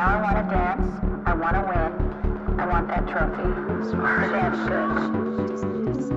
now I want to dance. I want to win. I want that trophy. The dance good.